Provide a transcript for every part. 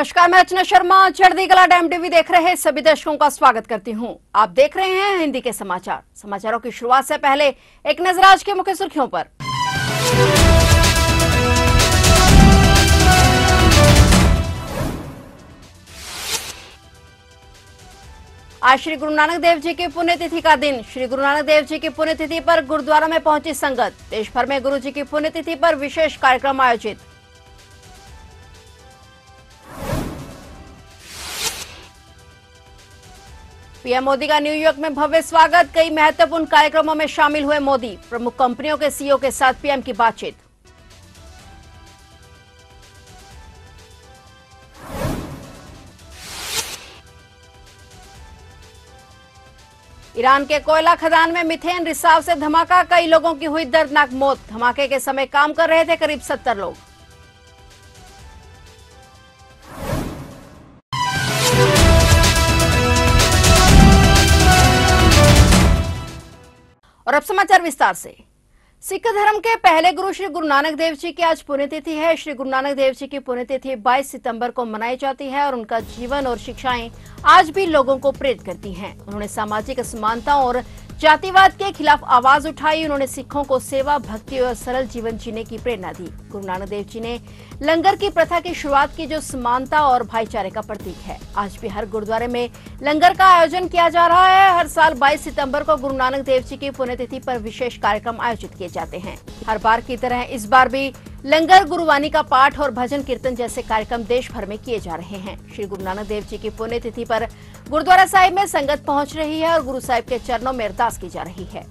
नमस्कार, मैं अर्चना शर्मा चढ़दी कला टाइम टीवी देख रहे सभी दर्शकों का स्वागत करती हूँ। आप देख रहे हैं हिंदी के समाचार। समाचारों की शुरुआत से पहले एक नज़र आज के मुख्य सुर्खियों पर। आज श्री गुरु नानक देव जी की पुण्यतिथि का दिन। श्री गुरु नानक देव जी की पुण्यतिथि पर गुरुद्वारा में पहुँची संगत। देश भर में गुरु जी की पुण्यतिथि पर विशेष कार्यक्रम आयोजित। पीएम मोदी का न्यूयॉर्क में भव्य स्वागत। कई महत्वपूर्ण कार्यक्रमों में शामिल हुए मोदी। प्रमुख कंपनियों के सीईओ के साथ पीएम की बातचीत। ईरान के कोयला खदान में मिथेन रिसाव से धमाका। कई लोगों की हुई दर्दनाक मौत। धमाके के समय काम कर रहे थे करीब सत्तर लोग। और अब समाचार विस्तार से। सिख धर्म के पहले गुरु श्री गुरु नानक देव जी की आज पुण्यतिथि है। श्री गुरु नानक देव जी की पुण्यतिथि 22 सितंबर को मनाई जाती है और उनका जीवन और शिक्षाएँ आज भी लोगों को प्रेरित करती हैं। उन्होंने सामाजिक असमानता और जातिवाद के खिलाफ आवाज़ उठाई। उन्होंने सिखों को सेवा, भक्ति और सरल जीवन जीने की प्रेरणा दी। गुरु नानक देव जी ने लंगर की प्रथा की शुरुआत की जो समानता और भाईचारे का प्रतीक है। आज भी हर गुरुद्वारे में लंगर का आयोजन किया जा रहा है। हर साल 22 सितंबर को गुरु नानक देव जी की पुण्यतिथि पर विशेष कार्यक्रम आयोजित किए जाते हैं। हर बार की तरह इस बार भी लंगर गुरुवाणी का पाठ और भजन कीर्तन जैसे कार्यक्रम देश भर में किए जा रहे हैं। श्री गुरु नानक देव जी की पुण्यतिथि पर गुरुद्वारा साहिब में संगत पहुँच रही है और गुरु साहिब के चरणों में अरदास की जा रही है।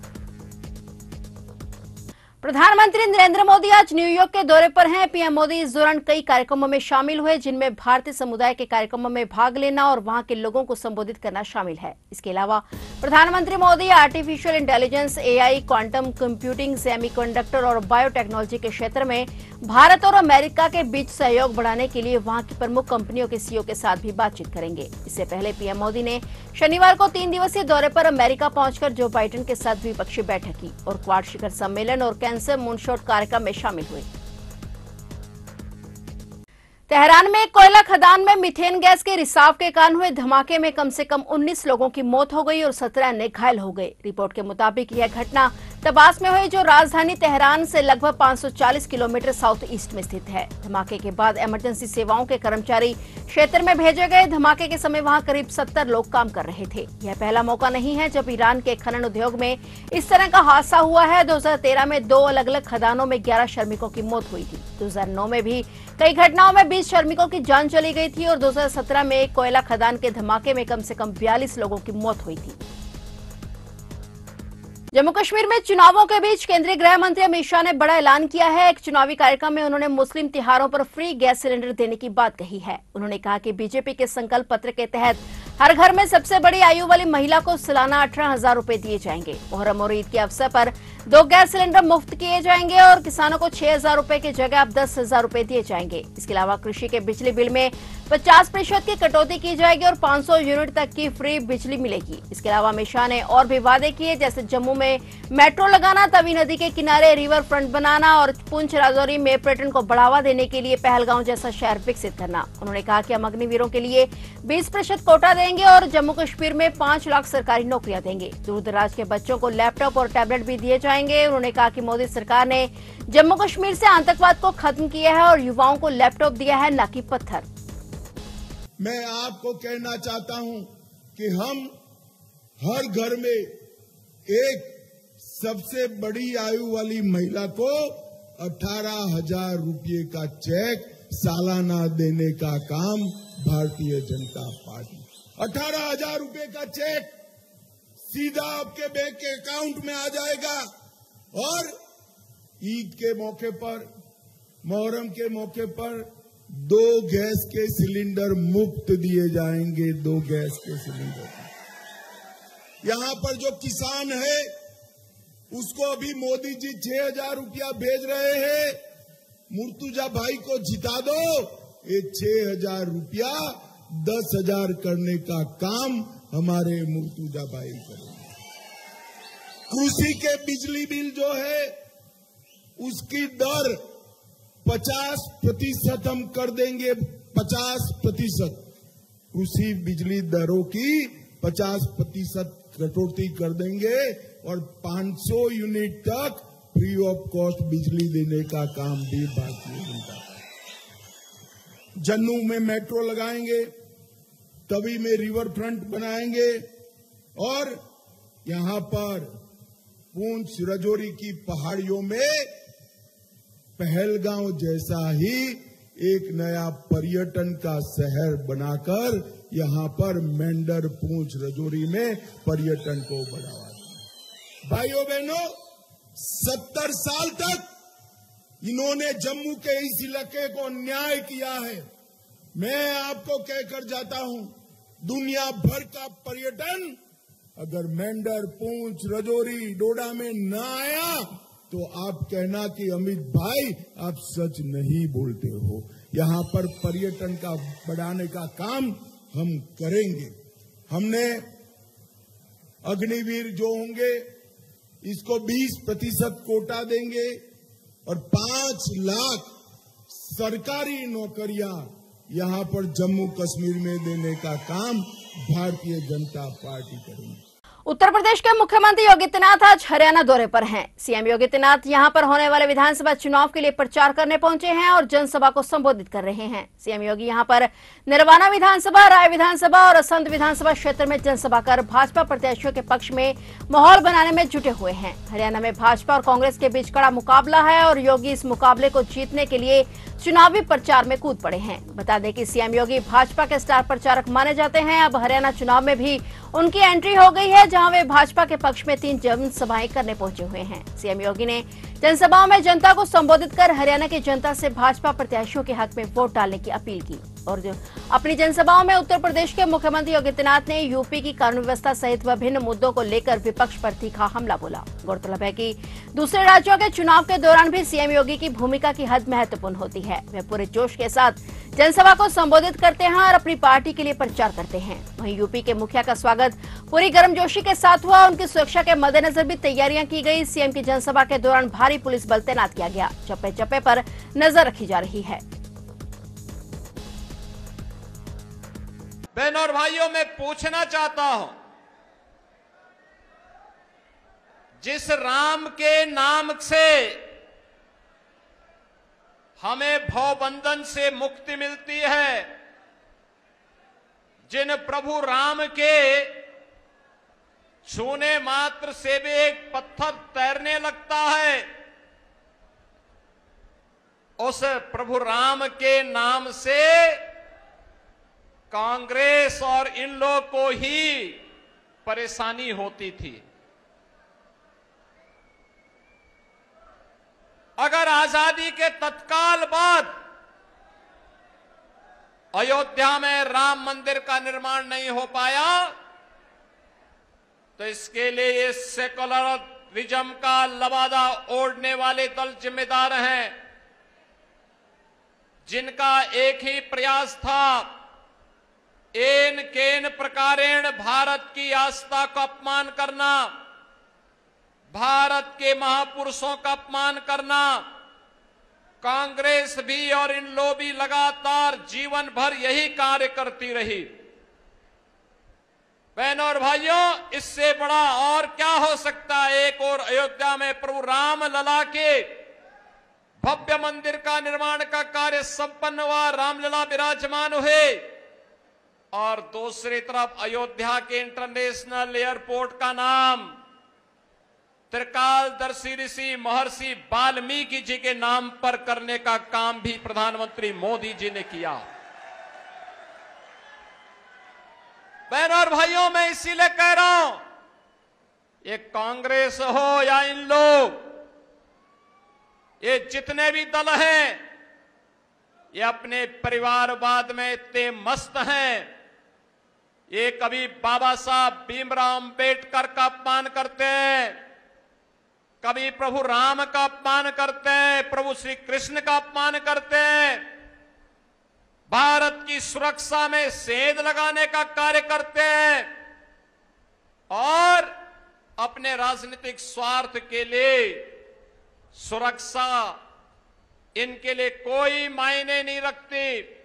प्रधानमंत्री नरेंद्र मोदी आज न्यूयॉर्क के दौरे पर हैं। पीएम मोदी इस दौरान कई कार्यक्रमों में शामिल हुए, जिनमें भारतीय समुदाय के कार्यक्रमों में भाग लेना और वहाँ के लोगों को संबोधित करना शामिल है। इसके अलावा प्रधानमंत्री Modi artificial intelligence, AI, quantum computing, semiconductor और बायोटेक्नोलॉजी के क्षेत्र में भारत और अमेरिका के बीच सहयोग बढ़ाने के लिए वहाँ की प्रमुख कंपनियों के सीईओ के साथ भी बातचीत करेंगे। इससे पहले पीएम मोदी ने शनिवार को तीन दिवसीय दौरे पर अमेरिका पहुंचकर जो बाइडेन के साथ द्विपक्षीय बैठक की और क्वाड शिखर सम्मेलन और कैंसर मूनशॉट कार्यक्रम में शामिल हुए। तेहरान में कोयला खदान में मिथेन गैस के रिसाव के कारण हुए धमाके में कम से कम 19 लोगों की मौत हो गई और 17 अन्य घायल हो गए। रिपोर्ट के मुताबिक यह घटना तबास में हुई जो राजधानी तेहरान से लगभग 540 किलोमीटर साउथ ईस्ट में स्थित है। धमाके के बाद इमरजेंसी सेवाओं के कर्मचारी क्षेत्र में भेजे गए। धमाके के समय वहाँ करीब 70 लोग काम कर रहे थे। यह पहला मौका नहीं है जब ईरान के खनन उद्योग में इस तरह का हादसा हुआ है। 2013 में दो अलग अलग खदानों में 11 श्रमिकों की मौत हुई थी। 2009 में भी कई घटनाओं में 20 श्रमिकों की जान चली गई थी और 2017 में कोयला खदान के धमाके में कम से कम बयालीस लोगों की मौत हुई थी। जम्मू कश्मीर में चुनावों के बीच केंद्रीय गृह मंत्री अमित शाह ने बड़ा ऐलान किया है। एक चुनावी कार्यक्रम में उन्होंने मुस्लिम तिहारों पर फ्री गैस सिलेंडर देने की बात कही है। उन्होंने कहा कि बीजेपी के संकल्प पत्र के तहत हर घर में सबसे बड़ी आयु वाली महिला को सालाना अठारह हज़ार रूपए दिए जाएँगे। मोहर्रम और ईद के अवसर पर दो गैस सिलेंडर मुफ़्त किए जाएँगे और किसानों को छह हज़ार रूपए की जगह अब दस हज़ार रूपए दिए जाएँगे। इसके अलावा कृषि के बिजली बिल में 50 प्रतिशत की कटौती की जाएगी और 500 यूनिट तक की फ्री बिजली मिलेगी। इसके अलावा अमित शाह ने और भी वादे किए, जैसे जम्मू में मेट्रो लगाना, तवी नदी के किनारे रिवर फ्रंट बनाना और पुंछ राजौरी में पर्यटन को बढ़ावा देने के लिए पहलगांव जैसा शहर विकसित करना। उन्होंने कहा कि हम अग्निवीरों के लिए बीस प्रतिशत कोटा देंगे और जम्मू कश्मीर में पाँच लाख सरकारी नौकरियाँ देंगे। दूर दराज के बच्चों को लैपटॉप और टैबलेट भी दिए जाएँगे। उन्होंने कहा कि मोदी सरकार ने जम्मू कश्मीर से आतंकवाद को खत्म किया है और युवाओं को लैपटॉप दिया है, न कि पत्थर। मैं आपको कहना चाहता हूँ कि हम हर घर में एक सबसे बड़ी आयु वाली महिला को अठारह हज़ार रुपये का चेक, सालाना देने का काम भारतीय जनता पार्टी। अठारह हज़ार रुपये का चेक सीधा आपके बैंक के अकाउंट में आ जाएगा। और ईद के मौके पर, मोहर्रम के मौके पर दो गैस के सिलेंडर मुफ़्त दिए जाएँगे, दो गैस के सिलेंडर। यहाँ पर जो किसान है, उसको अभी मोदी जी छह हज़ार रूपया भेज रहे हैं। मुर्तुजा भाई को जिता दो, ये छह हज़ार रूपया दस हज़ार करने का काम हमारे मुर्तुजा भाई करेंगे। कृषि के बिजली बिल जो है, उसकी दर पचास प्रतिशत हम कर देंगे 50 प्रतिशत। कृषि बिजली दरों की 50 प्रतिशत कटौती कर देंगे और 500 यूनिट तक फ्री ऑफ़ कॉस्ट बिजली देने का काम भी भारतीय जनता जन्नू में मेट्रो लगाएँगे तभी में रिवर फ्रंट बनाएँगे और यहाँ पर पूंछ रजौरी की पहाड़ियों में पहलगांव जैसा ही एक नया पर्यटन का शहर बनाकर यहाँ पर मेंढर पूंछ रजौरी में पर्यटन को बढ़ावा भाइयों बहनों, सत्तर साल तक इन्होंने जम्मू के इस इलाके को न्याय किया है। मैं आपको कहकर जाता हूँ, दुनिया भर का पर्यटन अगर मेंढर, पूंछ, रजौरी, डोडा में न आया तो आप कहना कि, अमित भाई, आप सच नहीं बोलते हो। यहाँ पर पर्यटन का बढ़ाने का काम हम करेंगे। हमने अग्निवीर जो होंगे, इसको 20 प्रतिशत कोटा देंगे और पाँच लाख सरकारी नौकरियाँ यहाँ पर जम्मू कश्मीर में देने का काम भारतीय जनता पार्टी करेगी। उत्तर प्रदेश के मुख्यमंत्री योगी आदित्यनाथ आज हरियाणा दौरे पर हैं। सीएम योगी आदित्यनाथ यहाँ पर होने वाले विधानसभा चुनाव के लिए प्रचार करने पहुँचे हैं और जनसभा को संबोधित कर रहे हैं। सीएम योगी यहाँ पर निर्वाणा विधानसभा, राय विधानसभा और असंत विधानसभा क्षेत्र में जनसभा कर भाजपा प्रत्याशियों के पक्ष में माहौल बनाने में जुटे हुए हैं। हरियाणा में भाजपा और कांग्रेस के बीच कड़ा मुकाबला है और योगी इस मुकाबले को जीतने के लिए चुनावी प्रचार में कूद पड़े हैं। बता दें कि सीएम योगी भाजपा के स्टार प्रचारक माने जाते हैं। अब हरियाणा चुनाव में भी उनकी एंट्री हो गई है जहाँ वे भाजपा के पक्ष में तीन जनसभाएँ करने पहुँचे हुए हैं। सीएम योगी ने जनसभाओं में जनता को संबोधित कर हरियाणा की जनता से भाजपा प्रत्याशियों के हक में वोट डालने की अपील की। और अपनी जनसभाओं में उत्तर प्रदेश के मुख्यमंत्री योगी आदित्यनाथ ने यूपी की कानून व्यवस्था सहित विभिन्न मुद्दों को लेकर विपक्ष पर तीखा हमला बोला। गौरतलब है कि दूसरे राज्यों के चुनाव के दौरान भी सीएम योगी की भूमिका की हद महत्वपूर्ण होती है। वे पूरे जोश के साथ जनसभा को संबोधित करते हैं और अपनी पार्टी के लिए प्रचार करते हैं। वहीं यूपी के मुखिया का स्वागत पूरी गर्मजोशी के साथ हुआ उनकी सुरक्षा के मद्देनजर भी तैयारियाँ की गई। सीएम की जनसभा के दौरान भारी पुलिस बल तैनात किया गया चप्पे चप्पे पर नज़र रखी जा रही है। बहन और भाइयों, मैं पूछना चाहता हूँ, जिस राम के नाम से हमें भवबंधन से मुक्ति मिलती है, जिन प्रभु राम के छूने मात्र से भी एक पत्थर तैरने लगता है, उस प्रभु राम के नाम से कांग्रेस और इन लोग को ही परेशानी होती थी। अगर आज़ादी के तत्काल बाद अयोध्या में राम मंदिर का निर्माण नहीं हो पाया तो इसके लिए ये सेकुलरिज्म का लबादा ओढ़ने वाले दल जिम्मेदार हैं, जिनका एक ही प्रयास था एन केन प्रकारेण भारत की आस्था का अपमान करना, भारत के महापुरुषों का अपमान करना, कांग्रेस भी और इन लोग भी लगातार जीवन भर यही कार्य करती रही। बहनों और भाइयों, इससे बड़ा और क्या हो सकता है? एक और अयोध्या में प्रभु राम लला के भव्य मंदिर का निर्माण का कार्य संपन्न हुआ, रामलला विराजमान हुए। और दूसरी तरफ़ अयोध्या के इंटरनेशनल एयरपोर्ट का नाम त्रिकालदर्शी ऋषि महर्षि वाल्मीकि जी के नाम पर करने का काम भी प्रधानमंत्री मोदी जी ने किया। बहनों और भाइयों, मैं इसीलिए कह रहा हूँ, ये कांग्रेस हो या इन लोग, ये जितने भी दल हैं, ये अपने परिवारवाद में इतने मस्त हैं। ये कभी बाबा साहब भीमराव अंबेडकर का अपमान करते हैं। कभी प्रभु राम का अपमान करते हैं, प्रभु श्री कृष्ण का अपमान करते हैं। भारत की सुरक्षा में सेंध लगाने का कार्य करते हैं। और अपने राजनीतिक स्वार्थ के लिए सुरक्षा इनके लिए कोई मायने नहीं रखती।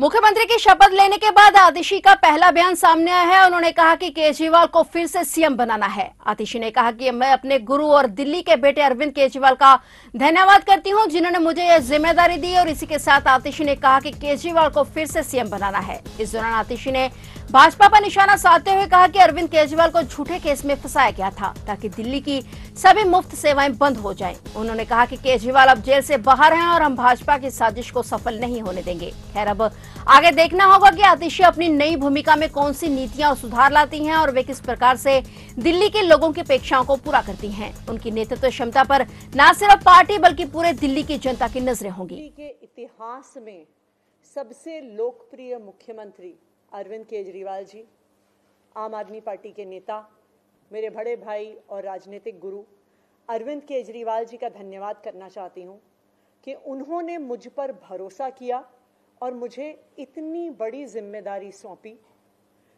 मुख्यमंत्री की शपथ लेने के बाद आतिशी का पहला बयान सामने आया है। उन्होंने कहा कि केजरीवाल को फिर से सीएम बनाना है। आतिशी ने कहा कि मैं अपने गुरु और दिल्ली के बेटे अरविंद केजरीवाल का धन्यवाद करती हूँ, जिन्होंने मुझे यह ज़िम्मेदारी दी और इसी के साथ आतिशी ने कहा कि केजरीवाल को फिर से सीएम बनाना है। इस दौरान आतिशी ने भाजपा पर निशाना साधते हुए कहा कि अरविंद केजरीवाल को झूठे केस में फंसाया गया था, ताकि दिल्ली की सभी मुफ़्त सेवाएँ बंद हो जाएँ। उन्होंने कहा कि केजरीवाल अब जेल से बाहर हैं और हम भाजपा की साजिश को सफल नहीं होने देंगे। खैर, अब आगे देखना होगा कि आतिशी अपनी नई भूमिका में कौन सी नीतियाँ और सुधार लाती हैं और वे किस प्रकार से दिल्ली के लोगों की अपेक्षाओं को पूरा करती है। उनकी नेतृत्व क्षमता पर न सिर्फ़ पार्टी, बल्कि पूरे दिल्ली की जनता की नज़रें होंगी। इतिहास में सबसे लोकप्रिय मुख्यमंत्री अरविंद केजरीवाल जी, आम आदमी पार्टी के नेता, मेरे बड़े भाई और राजनीतिक गुरु, अरविंद केजरीवाल जी का धन्यवाद करना चाहती हूँ कि उन्होंने मुझ पर भरोसा किया और मुझे इतनी बड़ी ज़िम्मेदारी सौंपी,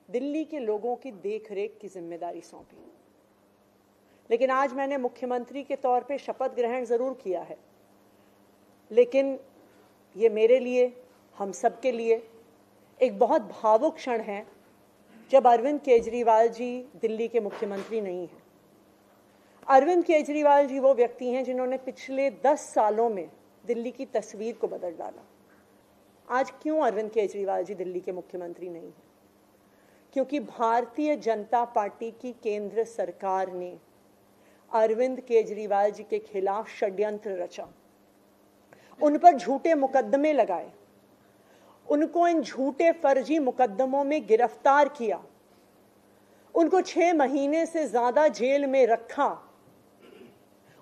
दिल्ली के लोगों की देख रेख की ज़िम्मेदारी सौंपी। लेकिन आज मैंने मुख्यमंत्री के तौर पे शपथ ग्रहण ज़रूर किया है। लेकिन ये मेरे लिए, हम सब के लिए एक बहुत भावुक क्षण है जब अरविंद केजरीवाल जी दिल्ली के मुख्यमंत्री नहीं हैं। अरविंद केजरीवाल जी वो व्यक्ति हैं जिन्होंने पिछले दस सालों में दिल्ली की तस्वीर को बदल डाला। आज क्यों अरविंद केजरीवाल जी दिल्ली के मुख्यमंत्री नहीं हैं? क्योंकि भारतीय जनता पार्टी की केंद्र सरकार ने अरविंद केजरीवाल जी के खिलाफ षड्यंत्र रचा। उन पर झूठे मुकदमे लगाए। उनको इन झूठे फर्जी मुकदमों में गिरफ़्तार किया। उनको छह महीने से ज़्यादा जेल में रखा।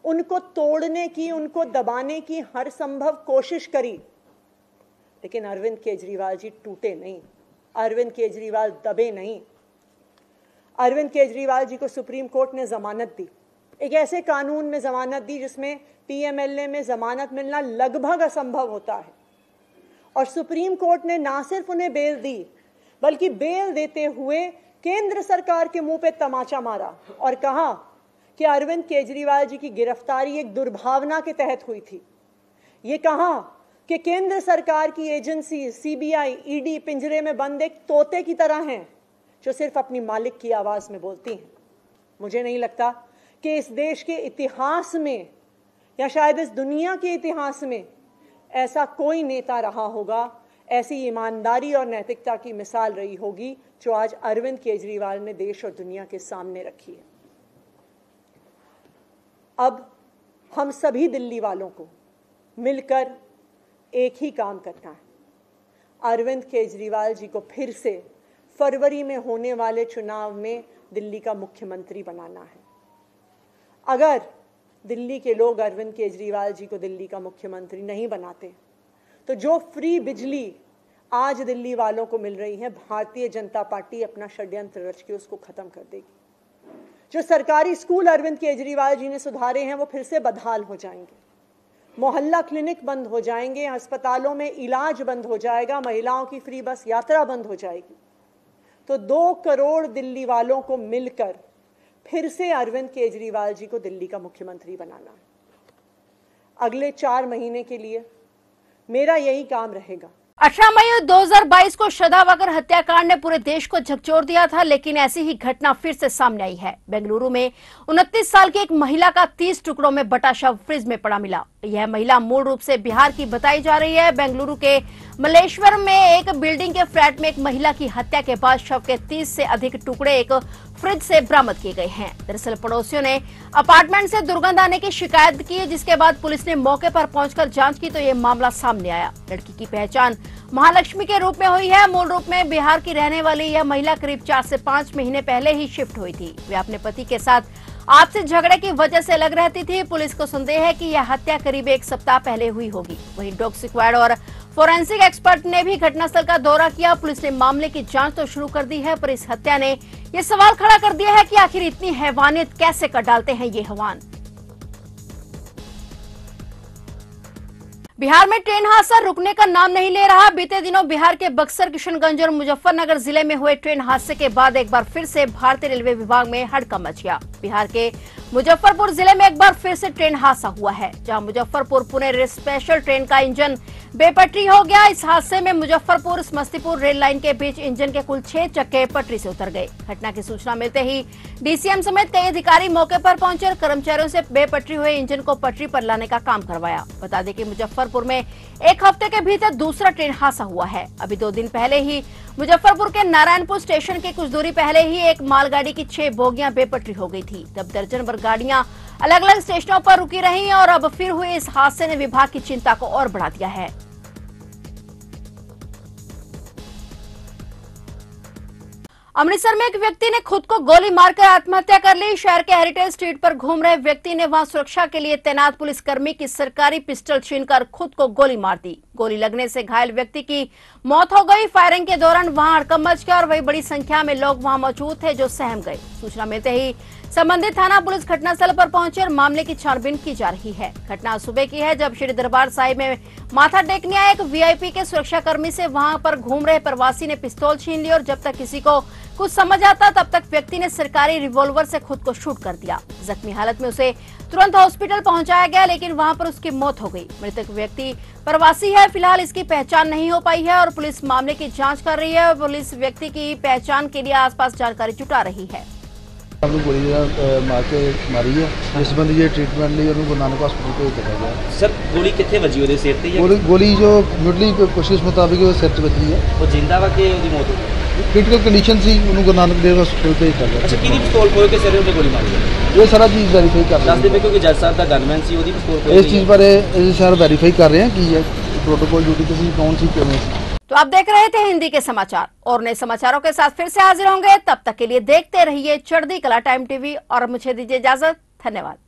उनको तोड़ने की, उनको दबाने की हर संभव कोशिश करी। लेकिन अरविंद केजरीवाल जी टूटे नहीं। अरविंद केजरीवाल दबे नहीं। अरविंद केजरीवाल जी को सुप्रीम कोर्ट ने जमानत दी। एक ऐसे कानून में जमानत दी जिसमें पीएमएलए में जमानत मिलना लगभग असंभव होता है। और सुप्रीम कोर्ट ने ना सिर्फ़ उन्हें बेल दी, बल्कि बेल देते हुए केंद्र सरकार के मुँह पे तमाचा मारा और कहा कि अरविंद केजरीवाल जी की गिरफ्तारी एक दुर्भावना के तहत हुई थी। ये कहा कि केंद्र सरकार की एजेंसी सीबीआई, ईडी पिंजरे में बंद एक तोते की तरह हैं, जो सिर्फ़ अपनी मालिक की आवाज़ में बोलती हैं। मुझे नहीं लगता कि इस देश के इतिहास में या शायद इस दुनिया के इतिहास में ऐसा कोई नेता रहा होगा, ऐसी ईमानदारी और नैतिकता की मिसाल रही होगी, जो आज अरविंद केजरीवाल ने देश और दुनिया के सामने रखी है। अब हम सभी दिल्ली वालों को मिलकर एक ही काम करना है। अरविंद केजरीवाल जी को फिर से फरवरी में होने वाले चुनाव में दिल्ली का मुख्यमंत्री बनाना है। अगर दिल्ली के लोग अरविंद केजरीवाल जी को दिल्ली का मुख्यमंत्री नहीं बनाते। तो जो फ्री बिजली आज दिल्ली वालों को मिल रही है, भारतीय जनता पार्टी अपना षड्यंत्र रच के उसको खत्म कर देगी। जो सरकारी स्कूल अरविंद केजरीवाल जी ने सुधारे हैं, वो फिर से बदहाल हो जाएँगे। मोहल्ला क्लिनिक बंद हो जाएँगे, अस्पतालों में इलाज बंद हो जाएगा, महिलाओं की फ्री बस यात्रा बंद हो जाएगी। तो दो करोड़ दिल्ली वालों को मिलकर फिर से अरविंद केजरीवाल जी को दिल्ली का मुख्यमंत्री बनाना है। अगले चार महीने के लिए मेरा यही काम रहेगा। अठारह मई 2022 को श्रद्धावाकर हत्याकांड ने पूरे देश को झकझोर दिया था, लेकिन ऐसी ही घटना फिर से सामने आई है। बेंगलुरु में उनतीस साल की एक महिला का 30 टुकड़ों में बटा शव फ्रिज में पड़ा मिला। यह महिला मूल रूप से बिहार की बताई जा रही है। बेंगलुरु के मलेश्वर में एक बिल्डिंग के फ्लैट में एक महिला की हत्या के बाद शव के 30 से अधिक टुकड़े एक फ्रिज से बरामद किए गए हैं। दरअसल पड़ोसियों ने अपार्टमेंट से दुर्गंध आने की शिकायत की जिसके बाद पुलिस ने मौके पर पहुंचकर जाँच की तो ये मामला सामने आया। लड़की की पहचान महालक्ष्मी के रूप में हुई है। मूल रूप में बिहार की रहने वाली यह महिला करीब चार से पाँच महीने पहले ही शिफ्ट हुई थी। वे अपने पति के साथ आपसी झगड़े की वजह से अलग रहती थी। पुलिस को संदेह है कि यह हत्या करीब एक सप्ताह पहले हुई होगी। वहीं डॉग और फोरेंसिक एक्सपर्ट ने भी घटनास्थल का दौरा किया। पुलिस ने मामले की जाँच तो शुरू कर दी है, पर इस हत्या ने यह सवाल खड़ा कर दिया है कि आखिर इतनी हैवानियत कैसे कर डालते हैं ये हवान। बिहार में ट्रेन हादसा रुकने का नाम नहीं ले रहा। बीते दिनों बिहार के बक्सर, किशनगंज और मुजफ्फरनगर ज़िले में हुए ट्रेन हादसे के बाद एक बार फिर से भारतीय रेलवे विभाग में हड़कंप मच गया बिहार के मुजफ्फरपुर ज़िले में एक बार फिर से ट्रेन हादसा हुआ है, जहाँ मुजफ्फरपुर पुणे स्पेशल ट्रेन का इंजन बेपटरी हो गया। इस हादसे में मुजफ्फरपुर, समस्तीपुर रेल लाइन के बीच इंजन के कुल छह चक्के पटरी से उतर गए। घटना की सूचना मिलते ही डीसीएम समेत कई अधिकारी मौके पर पहुँचे और कर्मचारियों से बेपटरी हुए इंजन को पटरी पर लाने का काम करवाया। बता दें कि मुजफ्फरपुर में एक हफ़्ते के भीतर दूसरा ट्रेन हादसा हुआ है। अभी दो दिन पहले ही मुजफ्फरपुर के नारायणपुर स्टेशन के कुछ दूरी पहले ही एक मालगाड़ी की छह बोगियाँ बेपटरी हो गई थी। तब दर्जन भर गाड़ियाँ अलग अलग स्टेशनों पर रुकी रही और अब फिर हुए इस हादसे ने विभाग की चिंता को और बढ़ा दिया है। अमृतसर में एक व्यक्ति ने खुद को गोली मारकर आत्महत्या कर ली। शहर के हेरिटेज स्ट्रीट पर घूम रहे व्यक्ति ने वहाँ सुरक्षा के लिए तैनात पुलिसकर्मी की सरकारी पिस्टल छीनकर खुद को गोली मार दी। गोली लगने से घायल व्यक्ति की मौत हो गई। फायरिंग के दौरान वहाँ हड़कम मच गया और वही बड़ी संख्या में लोग वहाँ मौजूद थे जो सहम गए। सूचना मिलते ही संबंधित थाना पुलिस घटनास्थल पर पहुँचे और मामले की छानबीन की जा रही है। घटना सुबह की है जब श्री दरबार साहिब में माथा टेकने आए एक वीआईपी के सुरक्षा कर्मी से वहाँ पर घूम रहे प्रवासी ने पिस्तौल छीन ली और जब तक किसी को कुछ समझ आता तब तक व्यक्ति ने सरकारी रिवॉल्वर से खुद को शूट कर दिया। जख्मी हालत में उसे तुरंत हॉस्पिटल पहुँचाया गया, लेकिन वहाँ पर उसकी मौत हो गई। मृतक व्यक्ति प्रवासी है, फ़िलहाल इसकी पहचान नहीं हो पाई है और पुलिस मामले की जाँच कर रही है और पुलिस व्यक्ति की पहचान के लिए आसपास जानकारी जुटा रही है। ਸਾਨੂੰ ਗੋਲੀ ਜਿਹੜਾ ਮਾਰ ਕੇ ਮਾਰੀ ਹੈ। ਜਿਸ ਸੰਬੰਧੀ ਜੇ ਟ੍ਰੀਟਮੈਂਟ ਲਈ ਉਹਨੂੰ ਗੁਰੂ ਨਾਨਕ ਹਸਪਤਾਲ ਭੇਜ ਦਿੱਤਾ ਗਿਆ। ਸਰ ਗੋਲੀ ਕਿੱਥੇ ਵੱਜੀ ਉਹਦੇ ਸਿਰ ਤੇ ਜਾਂ ਗੋਲੀ ਗੋਲੀ ਜੋ ਮੁੱਢਲੀ ਕੋਸ਼ਿਸ਼ ਮੁਤਾਬਿਕ ਉਹ ਸਿਰ 'ਚ ਵੱਜੀ ਹੈ। ਉਹ ਜਿੰਦਾ ਵਾ ਕਿ ਉਹਦੀ ਮੌਤ ਹੋ ਗਈ? ਕ੍ਰਿਟੀਕਲ ਕੰਡੀਸ਼ਨ ਸੀ ਉਹਨੂੰ ਗੁਰੂ ਨਾਨਕ ਦੇਵ ਹਸਪਤਾਲ ਭੇਜ ਦਿੱਤਾ ਅੱਛਾ ਗਿਆ ਕਿਹਦੀ ਪਿਸਤੌਲ ਖੋਲ ਕੇ ਸਿਰ ਉਹਨੇ ਗੋਲੀ ਮਾਰੀ? ਇਹ ਸਾਰਾ ਚੀਜ਼ ਵੈਰੀਫਾਈ ਕਰ ਰਹੇ ਦੇਵੇ ਕਿਉਂਕਿ ਜੱਜ ਸਾਹਿਬ ਦਾ ਗਨਮੈਨ ਸੀ ਉਹਦੀ ਪਿਸਤੌਲ ਖੋਲ ਇਸ ਚੀਜ਼ ਬਾਰੇ ਇਹ ਸਾਰਾ ਵੈਰੀਫਾਈ ਕਰ ਰਹੇ ਹਾਂ ਕੀ ਹੈ ਪ੍ਰੋਟੋਕੋਲ ਡਿਊਟੀ ਤੇ ਸੀ ਕੌਣ ਸੀ ਕਿਵੇਂ ਸੀ। तो आप देख रहे थे हिंदी के समाचार, और नए समाचारों के साथ फिर से हाजिर होंगे। तब तक के लिए देखते रहिए चढ़दी कला टाइम टीवी, और मुझे दीजिए इजाज़त। धन्यवाद।